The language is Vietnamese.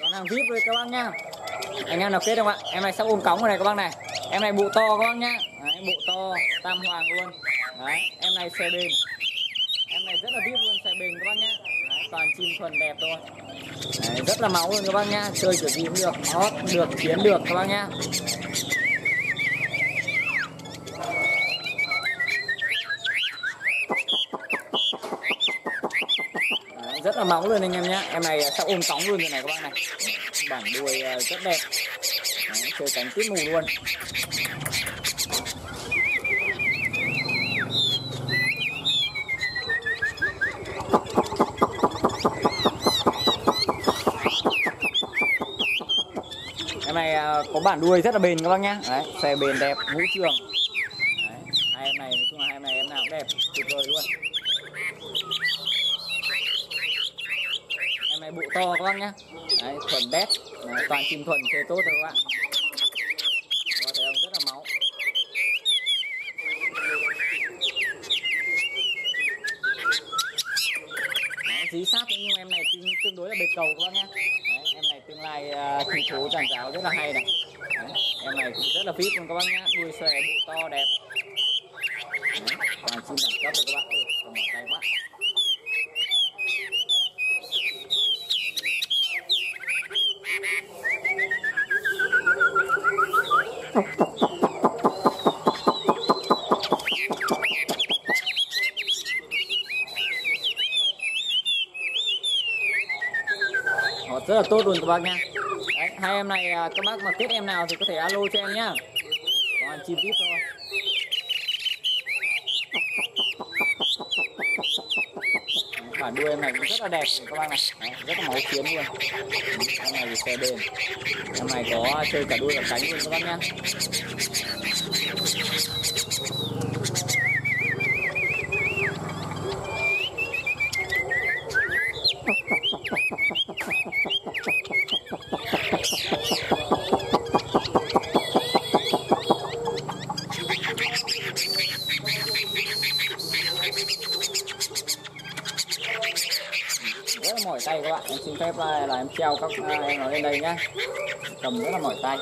Còn hàng vip rồi các bác nha anh em nào kết không ạ? Em này sắp ôm cống rồi này các bác này. Em này bộ to các bác nhá. Đấy, bộ to tam hoàng luôn. Đấy em này xe bền. Em này rất là vip luôn xe bền các bác nhá toàn chim thuần đẹp thôi. Đấy, rất là máu luôn các bác nha, chơi kiểu gì cũng được. Hot được chiến được các bác nha, Đấy, rất là máu luôn anh em nhé em này sẽ ôm sóng luôn như này các bác này. Bản đuôi ờ, rất đẹp. Đấy, chơi cánh tiếp mù luôn em này ờ, có bản đuôi rất là bền các bác nhá. Đấy, xe bền đẹp ngũ trường. Đấy, hai em này nói chung là hai em này em nào cũng đẹp tuyệt vời luôn. Em này bụ to các bác nhá. Đấy thuần bét. Đấy, toàn chim thuần chơi tốt thôi các bạn. Thấy không? Rất là máu. Đấy, dí sát nhưng em này tương, tương đối là bệt cầu các bác nhá. Đấy, tương lai ờ, uh, thi chàng giáo rất là hay này. Đấy, em này cũng rất là fit luôn các bác nhá. Đuôi xòe bụ to đẹp. Đấy, toàn chim đẳng cấp rồi các bạn Ui, còn một tay quá. Họ rất là tốt luôn các bác nha Đấy, hai em này các bác mà kết em nào thì có thể alo cho em nhá. Còn chim tiết thôi bản đuôi em này cũng rất là đẹp các bác này. Đấy, rất là máu kiếm luôn. Em này thì xe đêm. Em này có chơi cả đuôi cả cánh luôn các bác nhá rất là mỏi tay các bạn. Em xin phép là, là em treo các à, em nó lên đây nhá. Cầm rất là mỏi tay.